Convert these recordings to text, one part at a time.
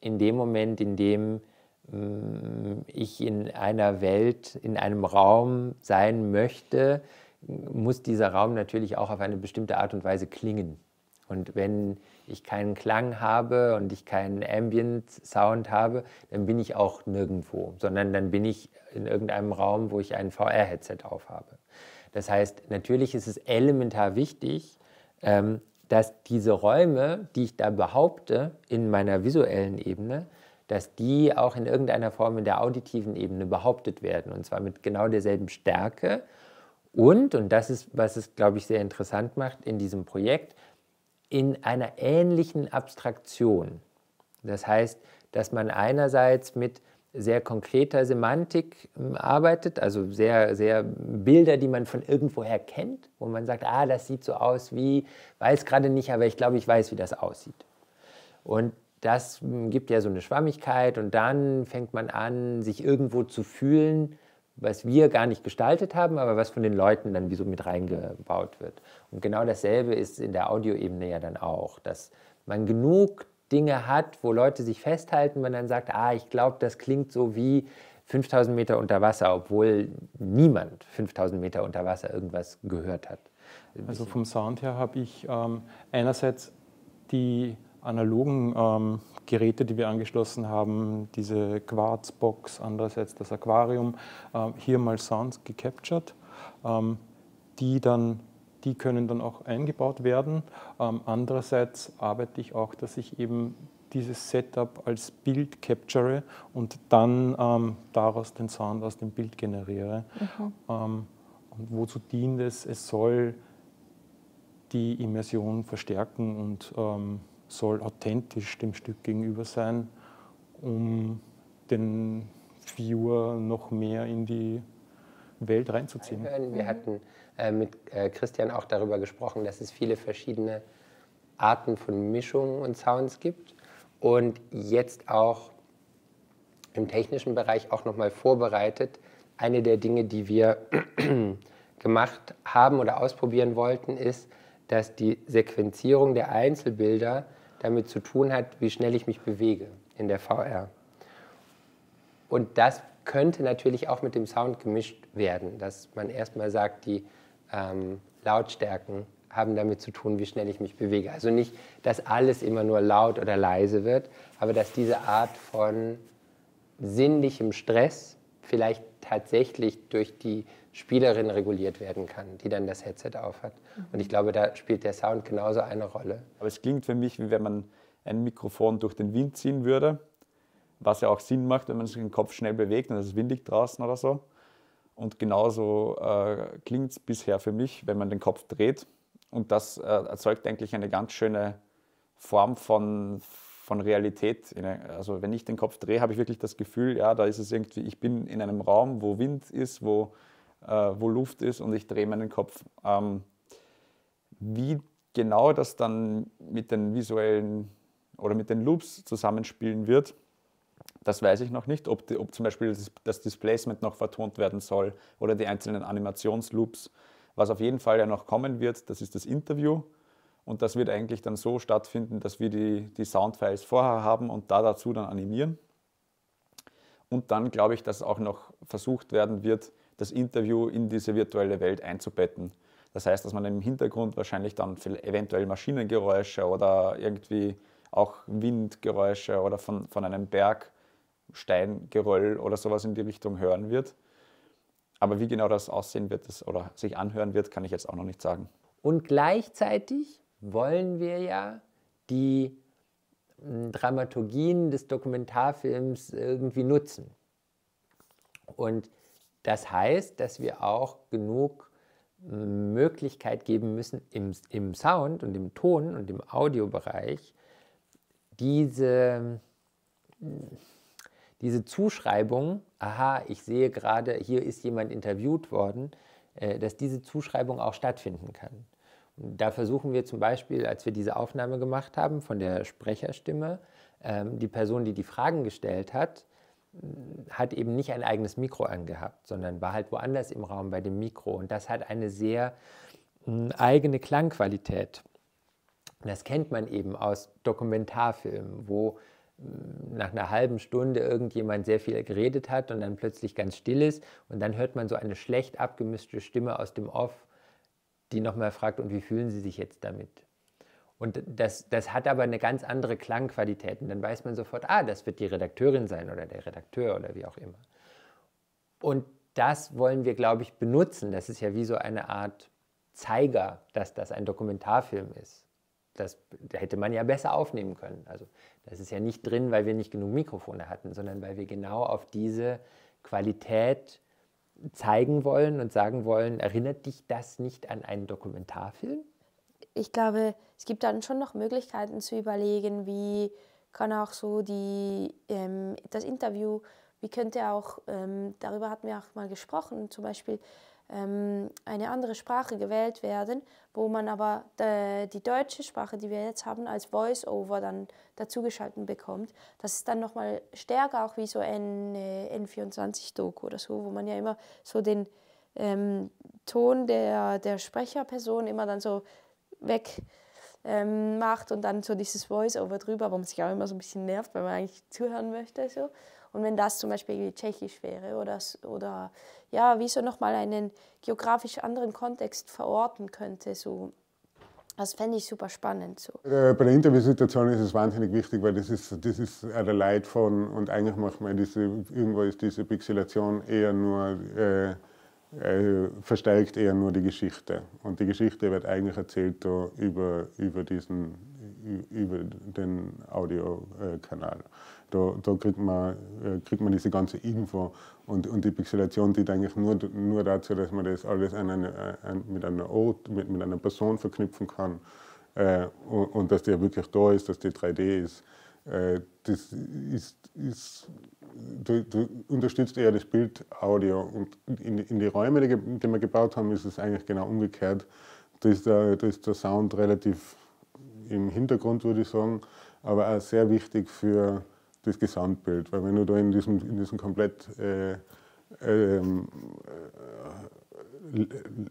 in dem Moment, in dem mm, ich in einer Welt, in einem Raum sein möchte, muss dieser Raum natürlich auch auf eine bestimmte Art und Weise klingen. Und wenn ich keinen Klang habe und ich keinen Ambient Sound habe, dann bin ich auch nirgendwo, sondern dann bin ich in irgendeinem Raum, wo ich ein VR-Headset aufhabe. Das heißt, natürlich ist es elementar wichtig, ähm, dass diese Räume, die ich da behaupte in meiner visuellen Ebene, dass die auch in irgendeiner Form in der auditiven Ebene behauptet werden. Und zwar mit genau derselben Stärke. Und, und das ist, was es, glaube ich, sehr interessant macht in diesem Projekt, in einer ähnlichen Abstraktion. Das heißt, dass man einerseits mit sehr konkreter Semantik ähm, arbeitet, also sehr, sehr Bilder, die man von irgendwoher kennt, wo man sagt, ah, das sieht so aus wie, weiß gerade nicht, aber ich glaube, ich weiß, wie das aussieht. Und das hm, gibt ja so eine Schwammigkeit und dann fängt man an, sich irgendwo zu fühlen, was wir gar nicht gestaltet haben, aber was von den Leuten dann wie so mit reingebaut wird. Und genau dasselbe ist in der Audioebene ja dann auch, dass man genug Dinge hat, wo Leute sich festhalten, wenn dann sagt, ah, ich glaube, das klingt so wie 5000 Meter unter Wasser, obwohl niemand 5000 Meter unter Wasser irgendwas gehört hat. Also vom Sound her habe ich ähm, einerseits die analogen ähm, Geräte, die wir angeschlossen haben, diese Quartzbox, andererseits das Aquarium, äh, hier mal Sounds gecaptured, ähm, die dann die können dann auch eingebaut werden. Ähm, andererseits arbeite ich auch, dass ich eben dieses Setup als Bild capture und dann ähm, daraus den Sound aus dem Bild generiere. Mhm. Ähm, und wozu dient es? Es soll die Immersion verstärken und ähm, soll authentisch dem Stück gegenüber sein, um den Viewer noch mehr in die Welt reinzuziehen. Wir hatten äh, mit äh, Christian auch darüber gesprochen, dass es viele verschiedene Arten von Mischungen und Sounds gibt und jetzt auch im technischen Bereich auch nochmal vorbereitet. Eine der Dinge, die wir gemacht haben oder ausprobieren wollten, ist, dass die Sequenzierung der Einzelbilder damit zu tun hat, wie schnell ich mich bewege in der VR. Und das könnte natürlich auch mit dem Sound gemischt werden, dass man erstmal sagt, die ähm, Lautstärken haben damit zu tun, wie schnell ich mich bewege. Also nicht, dass alles immer nur laut oder leise wird, aber dass diese Art von sinnlichem Stress vielleicht tatsächlich durch die Spielerin reguliert werden kann, die dann das Headset aufhat. Und ich glaube, da spielt der Sound genauso eine Rolle. Aber es klingt für mich, wie wenn man ein Mikrofon durch den Wind ziehen würde, was ja auch Sinn macht, wenn man sich den Kopf schnell bewegt und es ist windig draußen oder so. Und genauso äh, klingt es bisher für mich, wenn man den Kopf dreht. Und das äh, erzeugt eigentlich eine ganz schöne Form von, von Realität. Also wenn ich den Kopf drehe, habe ich wirklich das Gefühl, ja, da ist es irgendwie, ich bin in einem Raum, wo Wind ist, wo, äh, wo Luft ist und ich drehe meinen Kopf. Ähm, wie genau das dann mit den visuellen oder mit den Loops zusammenspielen wird, das weiß ich noch nicht, ob, die, ob zum Beispiel das, Displacement noch vertont werden soll oder die einzelnen Animationsloops. Was auf jeden Fall ja noch kommen wird, das ist das Interview. Und das wird eigentlich dann so stattfinden, dass wir die, die Soundfiles vorher haben und da dazu dann animieren. Und dann glaube ich, dass auch noch versucht werden wird, das Interview in diese virtuelle Welt einzubetten. Das heißt, dass man im Hintergrund wahrscheinlich dann eventuell Maschinengeräusche oder irgendwie auch Windgeräusche oder von, von einem Berg Steingeröll oder sowas in die Richtung hören wird. Aber wie genau das aussehen wird das, oder sich anhören wird, kann ich jetzt auch noch nicht sagen. Und gleichzeitig wollen wir ja die hm, Dramaturgien des Dokumentarfilms irgendwie nutzen. Und das heißt, dass wir auch genug hm, Möglichkeit geben müssen, im, im Sound und im Ton und im Audiobereich diese hm, diese Zuschreibung, aha, ich sehe gerade, hier ist jemand interviewt worden, äh, dass diese Zuschreibung auch stattfinden kann. Und da versuchen wir zum Beispiel, als wir diese Aufnahme gemacht haben von der Sprecherstimme, ähm, die Person, die die Fragen gestellt hat, hat eben nicht ein eigenes Mikro angehabt, sondern war halt woanders im Raum bei dem Mikro. Und das hat eine sehr eigene Klangqualität. Das kennt man eben aus Dokumentarfilmen, wo nach einer halben Stunde irgendjemand sehr viel geredet hat und dann plötzlich ganz still ist und dann hört man so eine schlecht abgemischte Stimme aus dem Off, die nochmal fragt, und wie fühlen Sie sich jetzt damit? Und das, das hat aber eine ganz andere Klangqualität und dann weiß man sofort, ah, das wird die Redakteurin sein oder der Redakteur oder wie auch immer. Und das wollen wir, glaube ich, benutzen. Das ist ja wie so eine Art Zeiger, dass das ein Dokumentarfilm ist. Das hätte man ja besser aufnehmen können. Also das ist ja nicht drin, weil wir nicht genug Mikrofone hatten, sondern weil wir genau auf diese Qualität zeigen wollen und sagen wollen, erinnert dich das nicht an einen Dokumentarfilm? Ich glaube, es gibt dann schon noch Möglichkeiten zu überlegen, wie kann auch so die, ähm, das Interview, wie könnte auch, ähm, darüber hatten wir auch mal gesprochen, zum Beispiel eine andere Sprache gewählt werden, wo man aber de, die deutsche Sprache, die wir jetzt haben, als Voice-Over dann dazugeschalten bekommt. Das ist dann nochmal stärker auch wie so ein äh, N24-Doku oder so, wo man ja immer so den ähm, Ton der, der Sprecherperson immer dann so weg ähm, macht und dann so dieses Voice-Over drüber, wo man sich auch immer so ein bisschen nervt, weil man eigentlich zuhören möchte. So. Und wenn das zum Beispiel tschechisch wäre oder, oder ja, wie so nochmal einen geografisch anderen Kontext verorten könnte, so, das fände ich super spannend. So. Bei der Interviewsituation ist es wahnsinnig wichtig, weil das ist, das ist der Leid von, und eigentlich macht man diese, irgendwo ist diese Pixelation eher nur, äh, äh, verstärkt eher nur die Geschichte. Und die Geschichte wird eigentlich erzählt über, über, diesen, über den Audiokanal. Da, da kriegt, man, äh, kriegt man diese ganze Info und, und die Pixelation dient eigentlich nur, nur dazu, dass man das alles an eine, an, mit, einer Ort, mit, mit einer Person verknüpfen kann äh, und, und, dass die wirklich da ist, dass die 3D ist. Äh, das ist, ist du, du, unterstützt eher das Bild Audio und in, in die Räume, die, die, wir gebaut haben, ist es eigentlich genau umgekehrt. Da ist der, da ist der Sound relativ im Hintergrund, würde ich sagen, aber auch sehr wichtig für das Gesamtbild. Weil wenn du da in diesem, in diesem komplett äh, äh,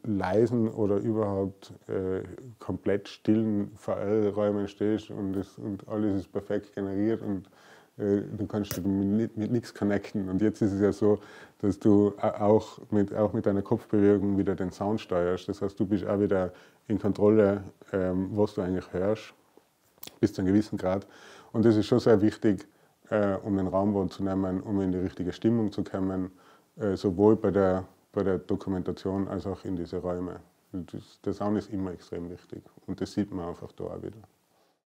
leisen oder überhaupt äh, komplett stillen VR-Räumen stehst und, das, und alles ist perfekt generiert und äh, du kannst mit, mit nichts connecten. Und jetzt ist es ja so, dass du auch mit, auch mit deiner Kopfbewegung wieder den Sound steuerst. Das heißt, du bist auch wieder in Kontrolle, ähm, was du eigentlich hörst, bis zu einem gewissen Grad. Und das ist schon sehr wichtig, äh, um den Raum wahrzunehmen, um in die richtige Stimmung zu kommen, äh, sowohl bei der, bei der Dokumentation als auch in diese Räume. Das, der Sound ist immer extrem wichtig und das sieht man einfach da auch wieder.